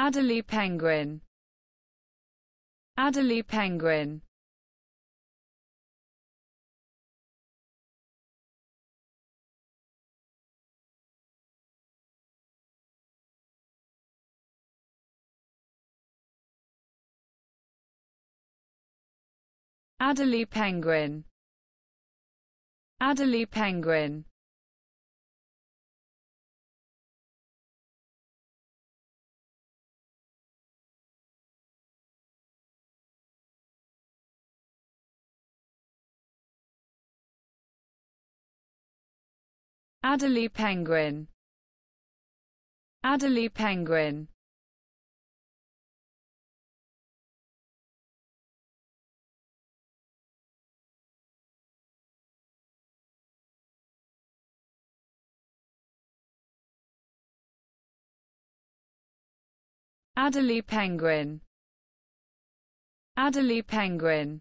Adelie penguin. Adelie penguin. Adelie penguin. Adelie penguin Adélie Penguin. Adélie Penguin. Adélie Penguin. Adélie Penguin.